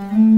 Mm-hmm.